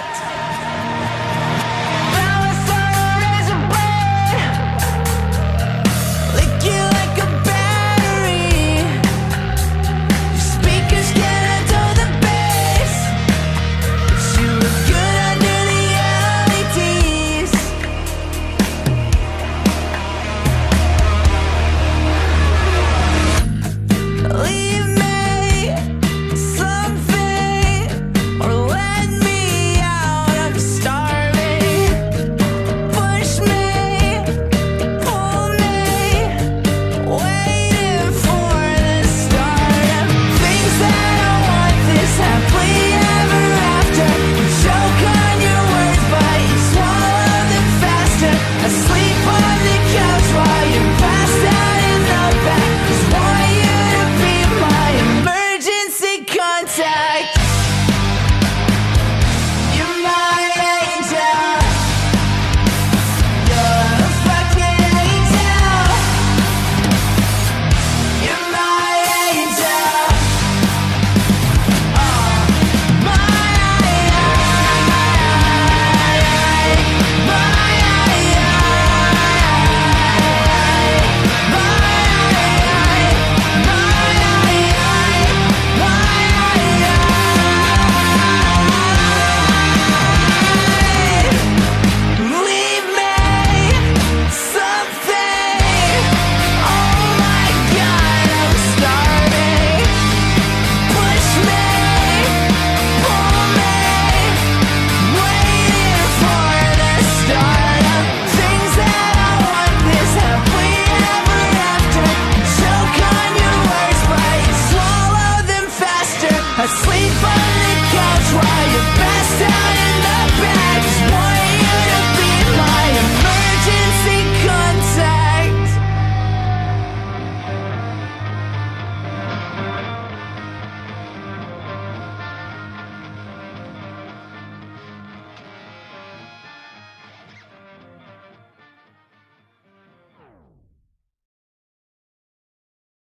night.